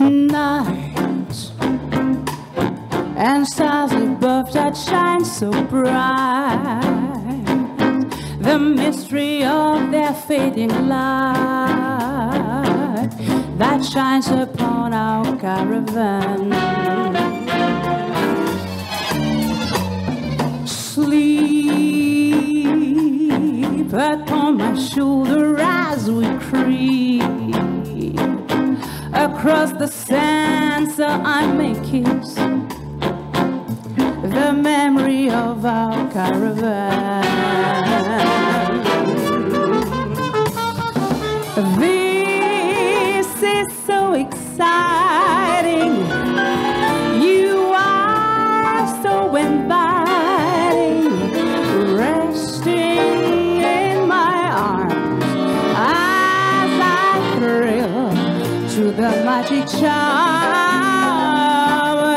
nights and stars above that shine so bright. The mystery of their fading light that shines upon our caravan. Sleep upon my shoulder as we creep across the sand so I may kiss the memory of our caravan. This is so exciting. To the magic charm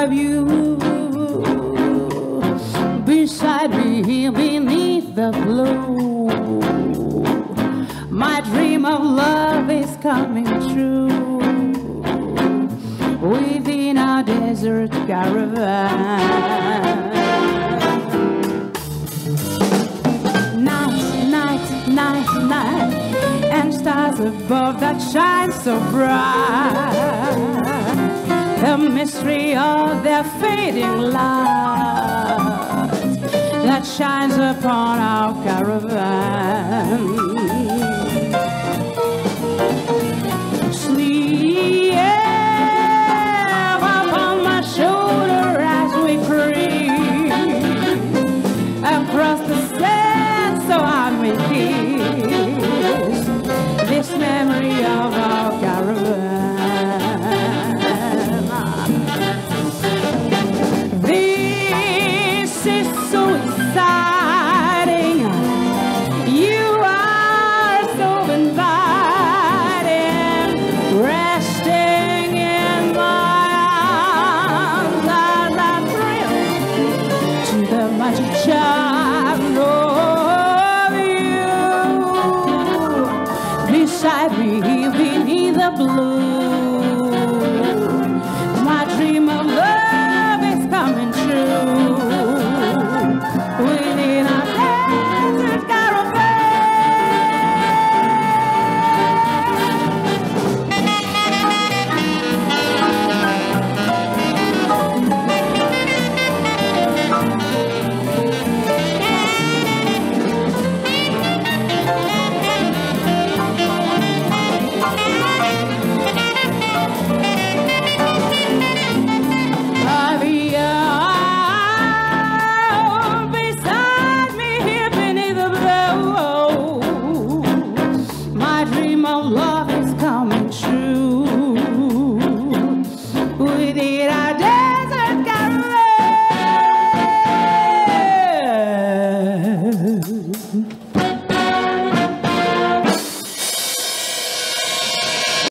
of you. Beside me, here beneath the blue, my dream of love is coming true within our desert caravan. Above that shines so bright. The mystery of their fading light that shines upon our caravan. the magic charm of you. Beside me, beneath the blue.